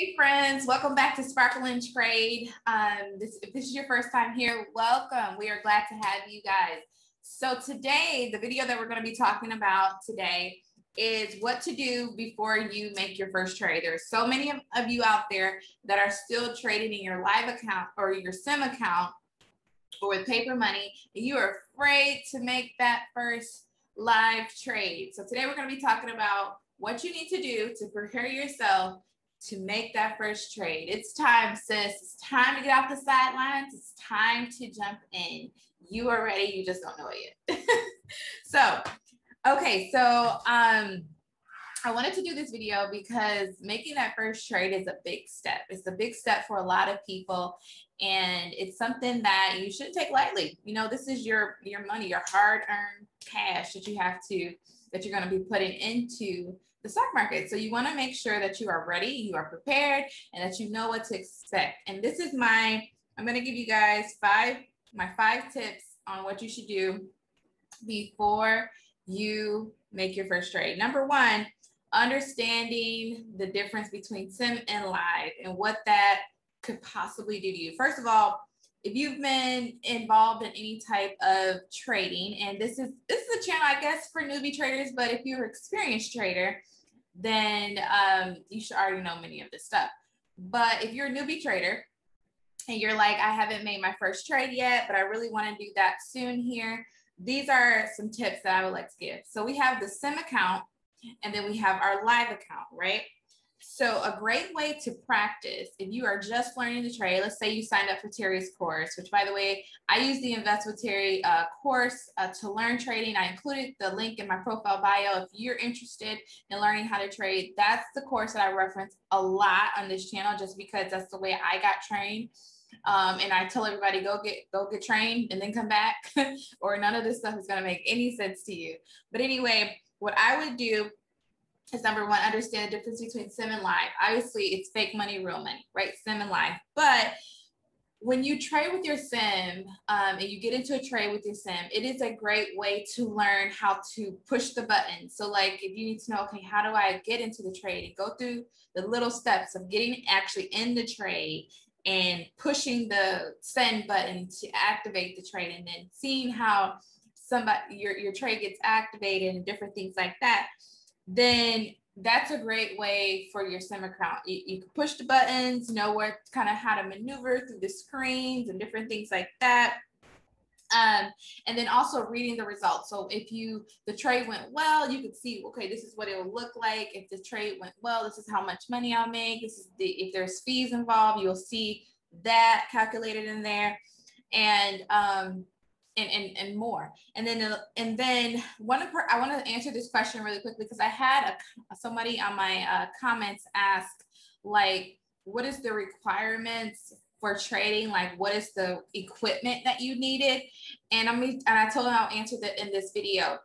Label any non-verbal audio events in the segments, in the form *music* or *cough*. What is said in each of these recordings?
Hey friends, welcome back to Sparkle and Trade. Um, this, if this is your first time here, welcome. We are glad to have you guys. So today, the video that we're going to be talking about today is what to do before you make your first trade. There's so many of, of you out there that are still trading in your live account or your sim account or with paper money, and you are afraid to make that first live trade. So today we're going to be talking about what you need to do to prepare yourself to make that first trade. It's time, sis. It's time to get off the sidelines. It's time to jump in. You are ready. You just don't know it yet. *laughs* so, okay. So, um, I wanted to do this video because making that first trade is a big step. It's a big step for a lot of people and it's something that you shouldn't take lightly. You know, this is your your money, your hard-earned cash that you have to that you're going to be putting into the stock market. So you want to make sure that you are ready, you are prepared, and that you know what to expect. And this is my, I'm going to give you guys five, my five tips on what you should do before you make your first trade. Number one, understanding the difference between sim and live and what that could possibly do to you. First of all, if you've been involved in any type of trading, and this is this is a channel, I guess, for newbie traders, but if you're an experienced trader, then um, you should already know many of this stuff. But if you're a newbie trader and you're like, I haven't made my first trade yet, but I really want to do that soon here, these are some tips that I would like to give. So we have the sim account, and then we have our live account, right? So a great way to practice if you are just learning to trade, let's say you signed up for Teri's course, which by the way, I use the Invest with Teri uh, course uh, to learn trading. I included the link in my profile bio. If you're interested in learning how to trade, that's the course that I reference a lot on this channel just because that's the way I got trained. Um, and I tell everybody go get go get trained and then come back, *laughs* or none of this stuff is going to make any sense to you. But anyway, what I would do is number one, understand the difference between sim and live. Obviously, it's fake money, real money, right? Sim and live. But when you trade with your sim um, and you get into a trade with your sim, it is a great way to learn how to push the button. So, like, if you need to know, okay, how do I get into the trade and go through the little steps of getting actually in the trade and pushing the send button to activate the trade and then seeing how somebody your, your trade gets activated and different things like that then that's a great way for your sim account. You, you can push the buttons, know what kind of how to maneuver through the screens and different things like that. Um, and then also reading the results. So if you the trade went well, you could see, okay, this is what it will look like. If the trade went well, this is how much money I'll make. This is the if there's fees involved, you'll see that calculated in there. And um, and, and, and more. And then, uh, and then one of her, I want to answer this question really quickly because I had a, somebody on my uh, comments ask like, what is the requirements for trading? Like, what is the equipment that you needed? And I'm, and I told them I'll answer that in this video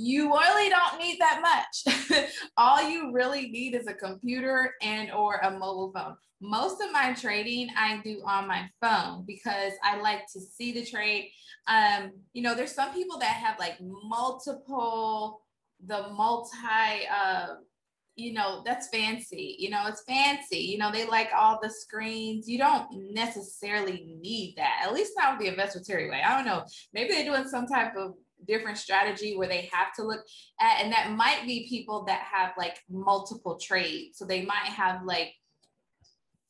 you really don't need that much. *laughs* All you really need is a computer and or a mobile phone. Most of my trading I do on my phone because I like to see the trade. Um, you know, there's some people that have like multiple, the multi, uh, you know, that's fancy. You know, it's fancy. You know, they like all the screens. You don't necessarily need that. At least not with the Invest with Teri way. I don't know. Maybe they're doing some type of different strategy where they have to look at and that might be people that have like multiple trades. So they might have like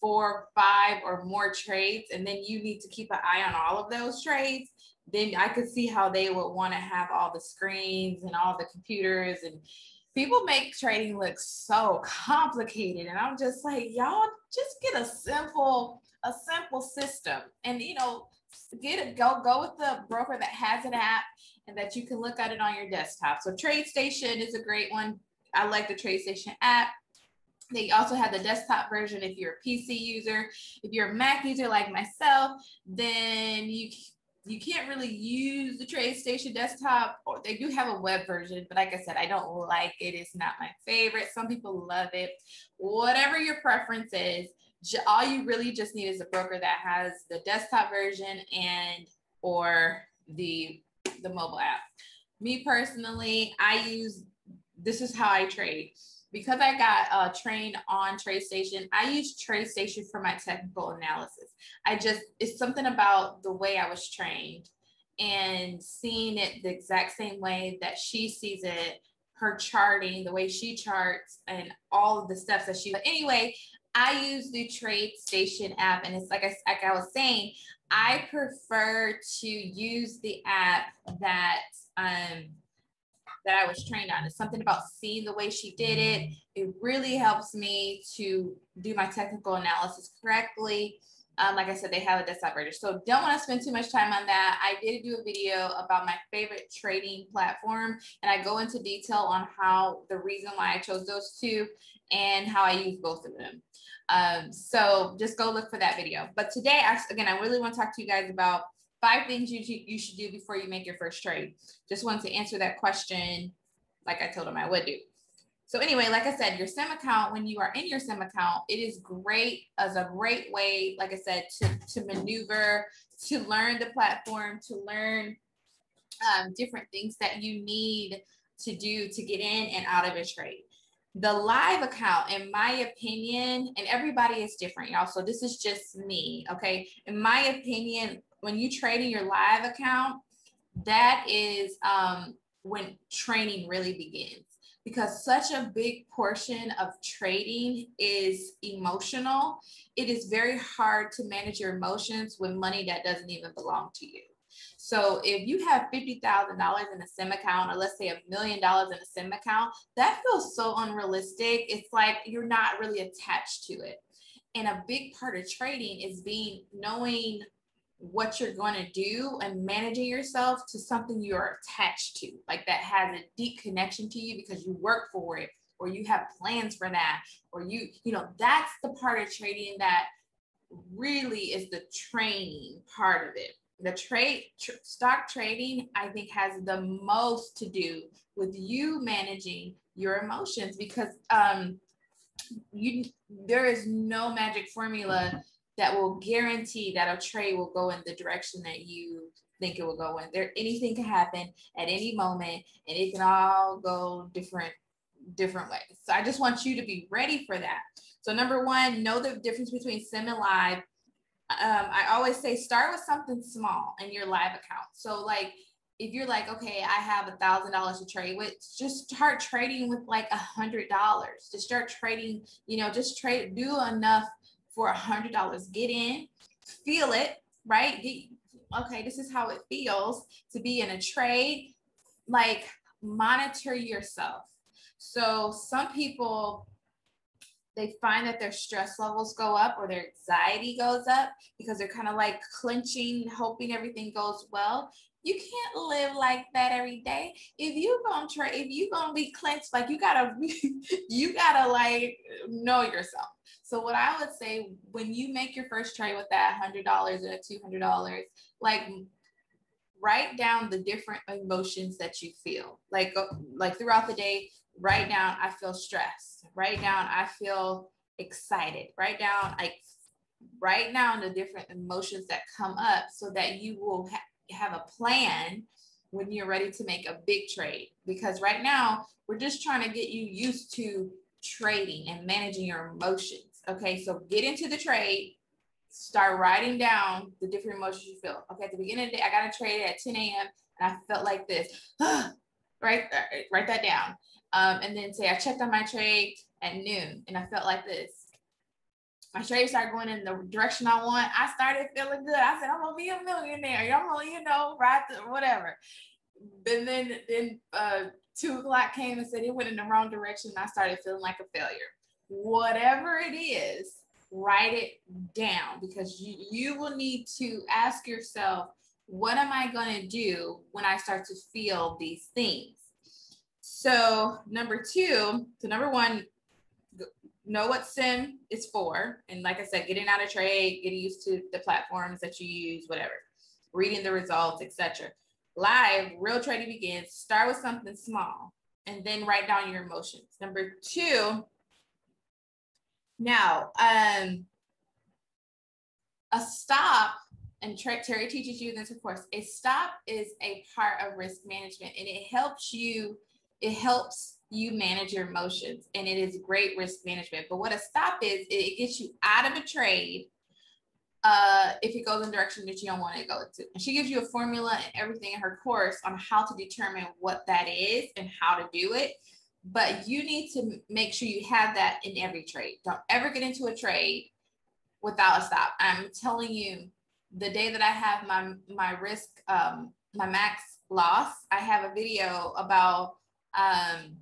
four five or more trades and then you need to keep an eye on all of those trades. Then i could see how they would want to have all the screens and all the computers and people make trading look so complicated and i'm just like y'all just get a simple a simple system. And you know get it go go with the broker that has an app and that you can look at it on your desktop. So TradeStation is a great one. I like the TradeStation app. They also have the desktop version if you're a PC user. If you're a Mac user like myself, then you you can't really use the TradeStation desktop or they do have a web version, but like I said, I don't like it. It's not my favorite. Some people love it. Whatever your preference is, all you really just need is a broker that has the desktop version and or the the mobile app. Me personally, I use this is how I trade. because I got uh, trained on TradeStation, I use TradeStation for my technical analysis. I just, it's something about the way I was trained and seeing it the exact same way that she sees it, her charting, the way she charts, and all of the steps that she. But anyway, I use the TradeStation app, and it's like I, like I was saying, I prefer to use the app that um, that I was trained on. It's something about seeing the way she did it. It really helps me to do my technical analysis correctly. Um, like I said, they have a desktop version. So don't want to spend too much time on that. I did do a video about my favorite trading platform, and I go into detail on how the reason why I chose those two and how I use both of them. Um, so just go look for that video. But today, I, again, I really want to talk to you guys about five things you, you should do before you make your first trade. Just wanted to answer that question like I told them I would do. So anyway, like I said, your SIM account, when you are in your SIM account, it is great as a great way, like I said, to, to maneuver, to learn the platform, to learn um, different things that you need to do to get in and out of a trade. The live account, in my opinion, and everybody is different, y'all. So this is just me, okay? In my opinion, when you trade in your live account, that is um, when training really begins because such a big portion of trading is emotional. It is very hard to manage your emotions with money that doesn't even belong to you. So if you have $50,000 in a SIM account, or let's say a million dollars in a SIM account, that feels so unrealistic. It's like you're not really attached to it. And a big part of trading is being knowing what you're going to do and managing yourself to something you're attached to, like that has a deep connection to you because you work for it or you have plans for that or you, you know, that's the part of trading that really is the training part of it the trade tr- stock trading i think has the most to do with you managing your emotions because um you there is no magic formula that will guarantee that a trade will go in the direction that you think it will go in. There anything can happen at any moment and it can all go different different ways. So i just want you to be ready for that. So number one know the difference between sim and live um, I always say start with something small in your live account. So like if you're like, okay, I have a thousand dollars to trade with, just start trading with like a hundred dollars. Just start trading, you know, just trade, do enough for a hundred dollars. Get in, feel it, right? Get, okay, this is how it feels to be in a trade. Like monitor yourself. So some people they find that their stress levels go up or their anxiety goes up because they're kind of like clenching, hoping everything goes well. You can't live like that every day. If you gonna try, if you gonna be clenched, like you gotta, *laughs* you gotta like know yourself. So what I would say when you make your first trade with that hundred dollars or two hundred dollars, like write down the different emotions that you feel. Like uh, like throughout the day, write down I feel stressed. Write down I feel excited. Write down like write down the different emotions that come up so that you will ha- have a plan when you're ready to make a big trade. Because right now we're just trying to get you used to trading and managing your emotions. Okay, so get into the trade. Start writing down the different emotions you feel. Okay, at the beginning of the day, I got a trade at 10 a.m. and I felt like this. *gasps* right, write that down. Um, and then say I checked on my trade at noon and I felt like this. My trade started going in the direction I want. I started feeling good. I said, I'm gonna be a millionaire. I'm gonna, you know, ride the whatever. And then then uh, two o'clock came and said it went in the wrong direction. And I started feeling like a failure. Whatever it is, write it down because you, you will need to ask yourself, what am I to do when I start to feel these things? So number two, so number one, know what sim is for. And like I said, getting out of trade, getting used to the platforms that you use, whatever, reading the results, etc. Live, real trading begins. Start with something small and then write down your emotions. Number two, now, um, a stop, and Teri teaches you this, of course, a stop is a part of risk management and it helps you it helps you manage your emotions and it is great risk management. But what a stop is, it gets you out of a trade uh, if it goes in direction that you don't want to go to. And she gives you a formula and everything in her course on how to determine what that is and how to do it. But you need to make sure you have that in every trade. Don't ever get into a trade without a stop. I'm telling you, the day that I have my my risk, um, my max loss, I have a video about um,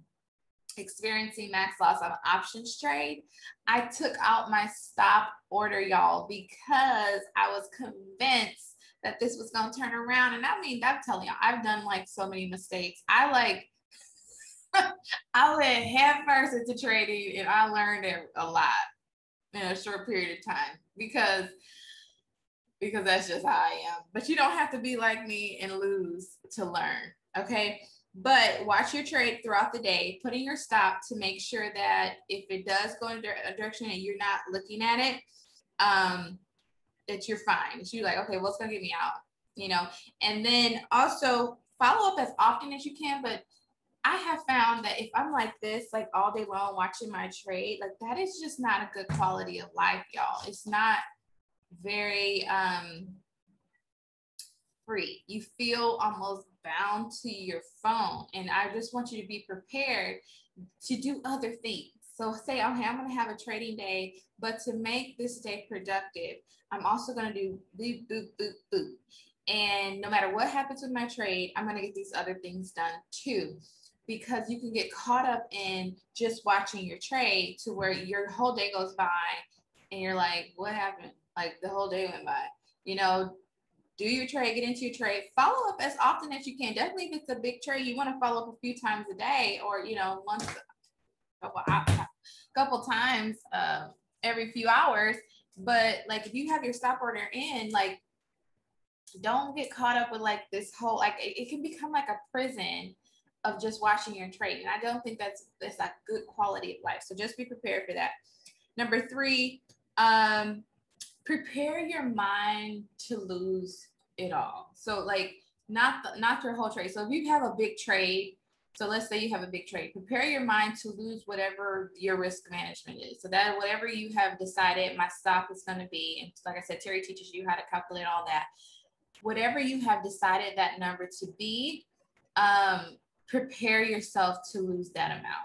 experiencing max loss on options trade, I took out my stop order, y'all, because I was convinced that this was going to turn around. And I mean, I'm telling y'all, I've done like so many mistakes. I like, *laughs* I went head first into trading and I learned it a lot in a short period of time because because that's just how I am. But you don't have to be like me and lose to learn. Okay. But watch your trade throughout the day, putting your stop to make sure that if it does go in a direction and you're not looking at it, um, that you're fine. That you're like, okay, what's gonna get me out? You know, and then also follow up as often as you can. But I have found that if I'm like this, like all day long watching my trade, like that is just not a good quality of life, y'all. It's not very um free. You feel almost bound to your phone. And I just want you to be prepared to do other things. So say, okay, I'm going to have a trading day, but to make this day productive, I'm also going to do boop, boop, boop, boop. And no matter what happens with my trade, I'm going to get these other things done too. Because you can get caught up in just watching your trade to where your whole day goes by and you're like, what happened? Like the whole day went by. You know, do your trade, get into your trade, follow up as often as you can. Definitely if it's a big trade, you want to follow up a few times a day or, you know, once, a couple, couple times uh, every few hours. But like if you have your stop order in, like don't get caught up with like this whole, like it, it can become like a prison of just watching your trade. And I don't think that's, that's a good quality of life. So just be prepared for that. Number three, um, prepare your mind to lose it all. So like not the, not your whole trade. So if you have a big trade, so let's say you have a big trade, prepare your mind to lose whatever your risk management is. So that whatever you have decided my stop is going to be, and like I said, Teri teaches you how to calculate all that. Whatever you have decided that number to be, um, prepare yourself to lose that amount.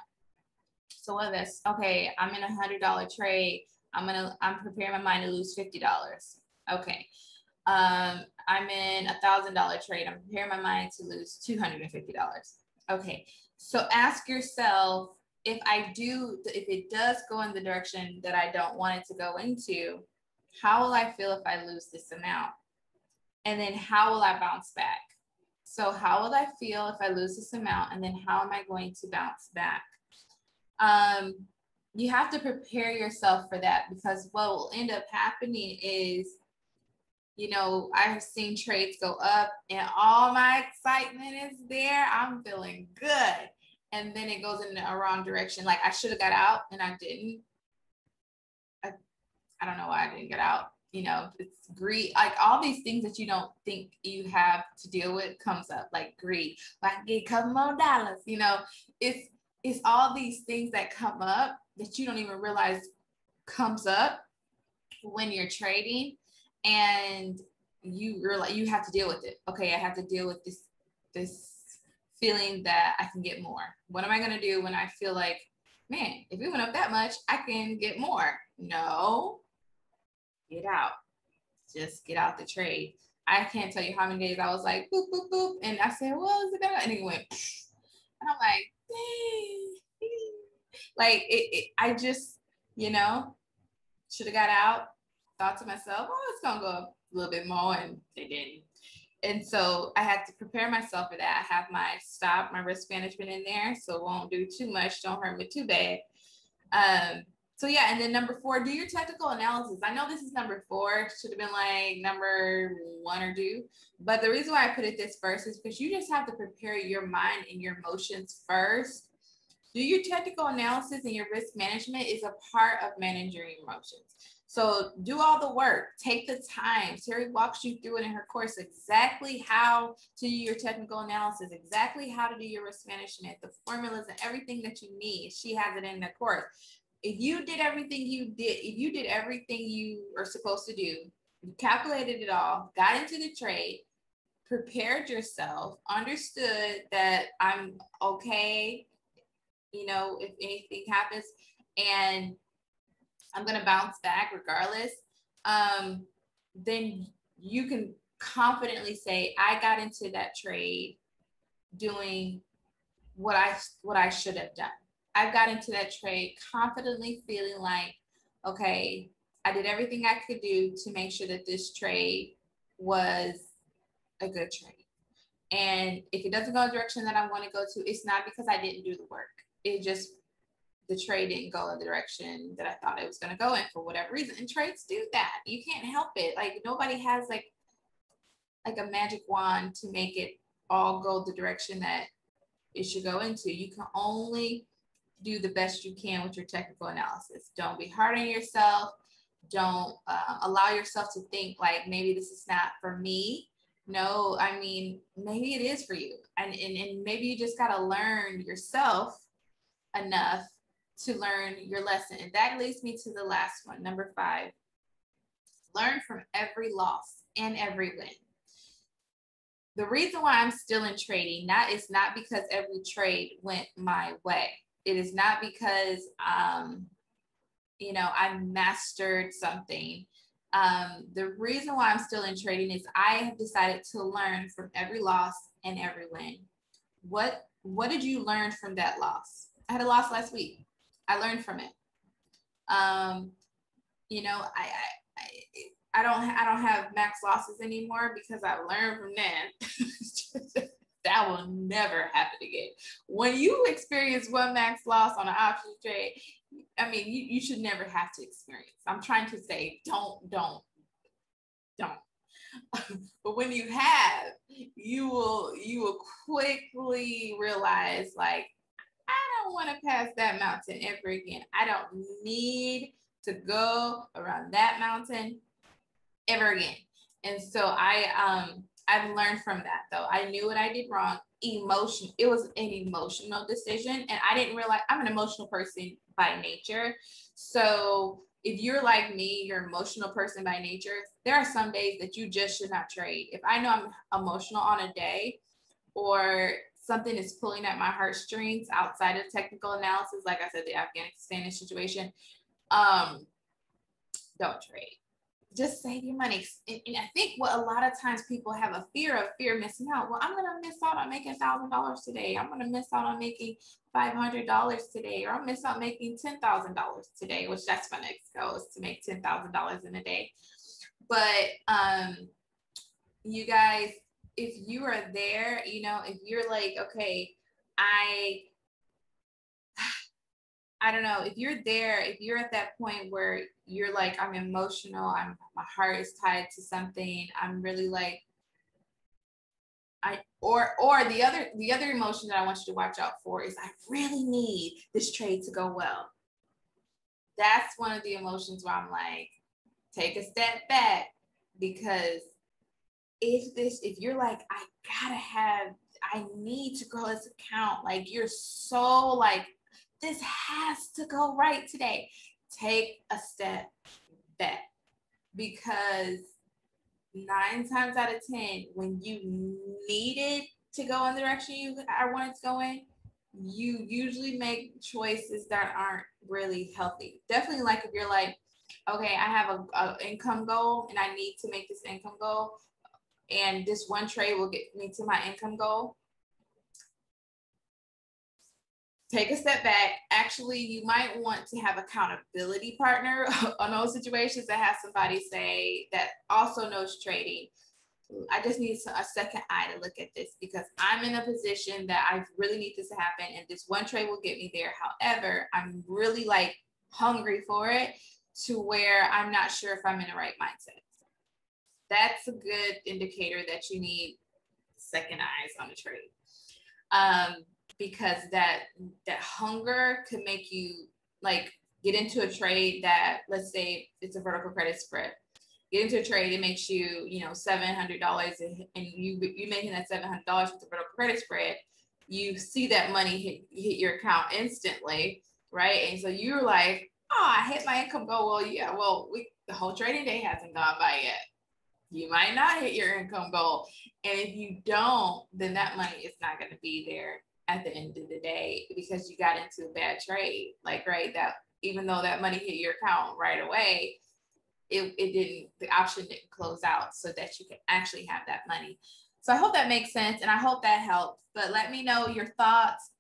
So whether that's okay, I'm in a hundred dollar trade I'm gonna I'm preparing my mind to lose fifty dollars. Okay. Um, I'm in a thousand dollar trade. I'm preparing my mind to lose two hundred and fifty dollars. Okay. So ask yourself if I do if it does go in the direction that I don't want it to go into, how will I feel if I lose this amount? And then how will I bounce back? So how will I feel if I lose this amount? And then how am I going to bounce back? Um, you have to prepare yourself for that because what will end up happening is you know i've seen trades go up and all my excitement is there. I'm feeling good. And then it goes in a wrong direction. Like i should have got out and i didn't. I, I don't know why i didn't get out. You know it's greed. Like all these things that you don't think you have to deal with comes up like greed. Like get a couple more dollars you know? It's it's all these things that come up that you don't even realize comes up when you're trading and you realize you have to deal with it. Okay, I have to deal with this this feeling that I can get more. What am I gonna do when I feel like, man, if it went up that much, I can get more? No, get out. Just get out the trade. I can't tell you how many days I was like boop boop boop, and I said, "Well, is it better?" And it went, *laughs* and I'm like, dang like it, it, I just, you know, should have got out, thought to myself, oh, it's gonna go a little bit more, and they didn't. And so I had to prepare myself for that. I have my stop, my risk management in there, so won't do too much, don't hurt me too bad. Um, so yeah, and then number four, do your technical analysis. I know this is number four, should have been like number one or two, but the reason why I put it this first is because you just have to prepare your mind and your emotions first Do your technical analysis and your risk management is a part of managing your emotions. So do all the work, take the time. Teri walks you through it in her course exactly how to do your technical analysis, exactly how to do your risk management, the formulas and everything that you need. She has it in the course. If you did everything you did, if you did everything you are supposed to do, you calculated it all, got into the trade, prepared yourself, understood that I'm okay, you know, if anything happens, and I'm going to bounce back regardless, um, then you can confidently say, I got into that trade doing what I what I should have done. I've got into that trade confidently feeling like, okay, I did everything I could do to make sure that this trade was a good trade. And if it doesn't go in the direction that I want to go to, it's not because I didn't do the work. It just the trade didn't go in the direction that I thought it was going to go in for whatever reason. And trades do that. You can't help it. Like nobody has like like a magic wand to make it all go the direction that it should go into. You can only do the best you can with your technical analysis. Don't be hard on yourself. Don't uh, allow yourself to think like maybe this is not for me. No, I mean, maybe it is for you. And, and, and maybe you just got to learn yourself enough to learn your lesson. And that leads me to the last one, number five. Learn from every loss and every win. The reason why I'm still in trading, not is not because every trade went my way. It is not because um, you know I mastered something. Um, the reason why I'm still in trading is I have decided to learn from every loss and every win. What what did you learn from that loss? I had a loss last week. I learned from it. Um, you know, I, I, I, I don't, I don't have max losses anymore because I learned from that. *laughs* that will never happen again. When you experience one max loss on an option trade, I mean, you, you should never have to experience. I'm trying to say, don't, don't, don't. *laughs* but when you have, you will, you will quickly realize like, don't want to pass that mountain ever again. I don't need to go around that mountain ever again. And so I um I've learned from that though. I knew what I did wrong. Emotion, it was an emotional decision. And I didn't realize I'm an emotional person by nature. So if you're like me, you're an emotional person by nature, there are some days that you just should not trade. If I know I'm emotional on a day or something is pulling at my heartstrings outside of technical analysis, like I said, the Afghanistan situation, um, don't trade. Just save your money. And, and, I think what a lot of times people have a fear of fear missing out. Well, I'm gonna miss out on making thousand dollars today. I'm gonna miss out on making five hundred dollars today, or I'll miss out making ten thousand dollars today, which that's my next goal is to make ten thousand dollars in a day. But um, you guys if you are there, you know, if you're like, okay, I *sighs* I don't know, if you're there, if you're at that point where you're like, I'm emotional, I'm my heart is tied to something, I'm really like I or or the other the other emotion that I want you to watch out for is I really need this trade to go well. That's one of the emotions where I'm like, take a step back because if this, if you're like, I gotta have, I need to grow this account, like you're so like, this has to go right today, take a step back because nine times out of 10, when you needed to go in the direction you I wanted to go in, you usually make choices that aren't really healthy. Definitely like if you're like, okay, I have a, a income goal and I need to make this income goal and this one trade will get me to my income goal. Take a step back. Actually, you might want to have accountability partner *laughs* on those situations that have somebody say that also knows trading. I just need a second eye to look at this because I'm in a position that I really need this to happen, and this one trade will get me there. However, I'm really like hungry for it to where I'm not sure if I'm in the right mindset that's a good indicator that you need second eyes on a trade. Um, because that that hunger could make you like get into a trade that let's say it's a vertical credit spread. Get into a trade it makes you you know $700 and you you making that $700 with the vertical credit spread you see that money hit, hit your account instantly right? And so you're like oh i hit my income goal. Well yeah well we, the whole trading day hasn't gone by yet you might not hit your income goal and if you don't then that money is not going to be there at the end of the day because you got into a bad trade. Like, right, that even though that money hit your account right away, it, it didn't, the option didn't close out so that you can actually have that money. So I hope that makes sense and I hope that helps. But let me know your thoughts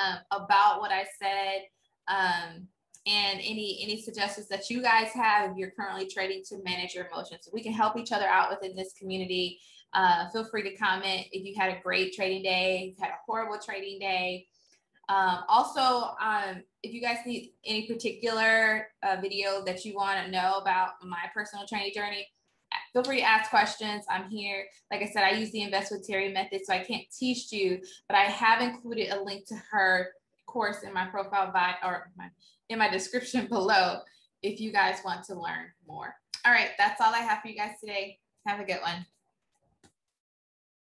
um, about what I said um, and any any suggestions that you guys have if you're currently trading to manage your emotions. We can help each other out within this community uh, feel free to comment if you had a great trading day, you had a horrible trading day. Um, also, um, if you guys need any particular uh, video that you want to know about my personal training journey, feel free to ask questions. I'm here. Like I said, I use the Invest with Teri method, so I can't teach you, but I have included a link to her course in my profile bio or my, in my description *laughs* below if you guys want to learn more. All right, that's all I have for you guys today. Have a good one.